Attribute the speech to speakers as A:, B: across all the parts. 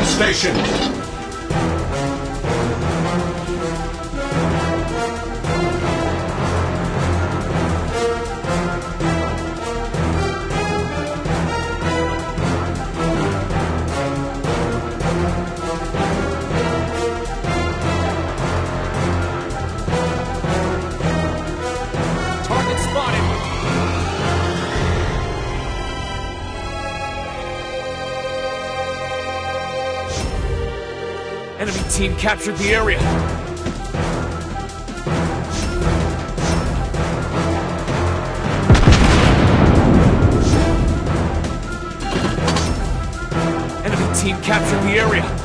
A: Station. Enemy team captured the area. Enemy team captured the area.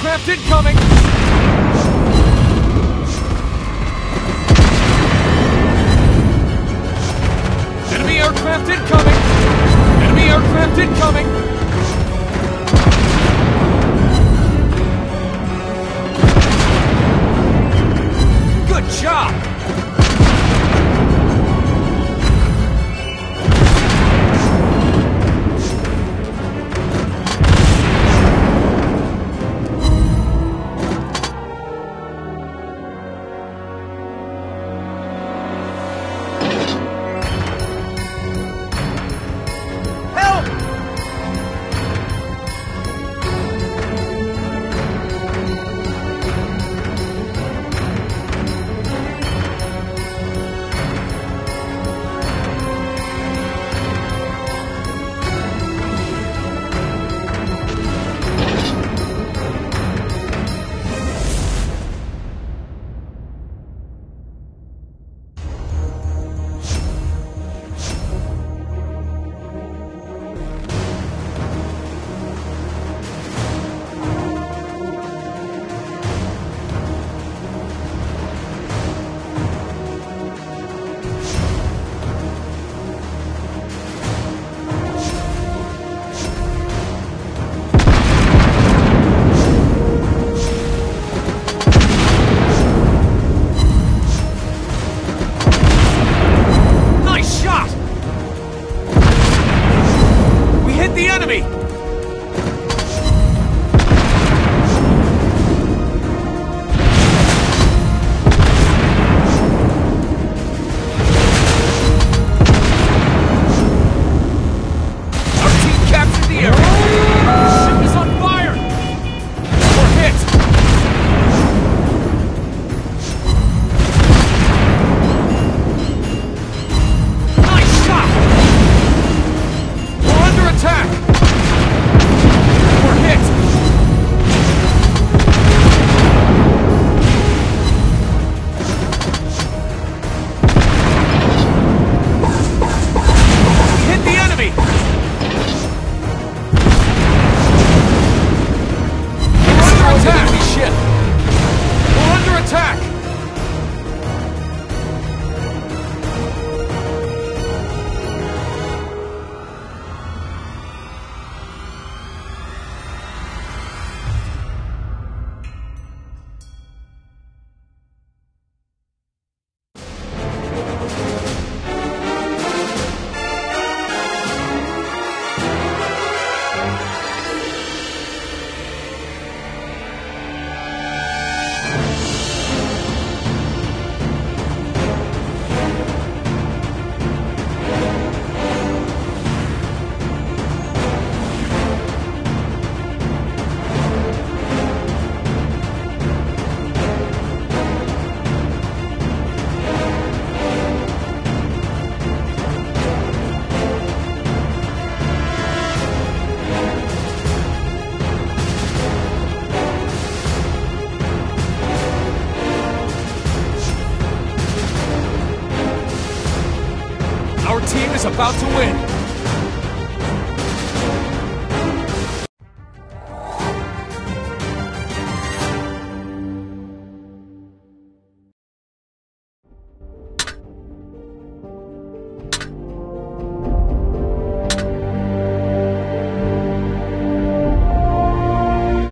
A: Aircraft incoming! Enemy aircraft incoming! Enemy aircraft incoming! Team is about to win.